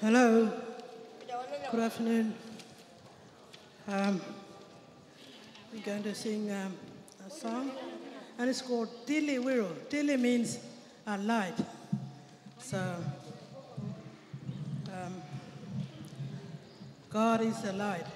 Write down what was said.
Hello. Good afternoon. Um, we're going to sing um, a song, and it's called Dili Wiro. Dili means a light. So, um, God is a light.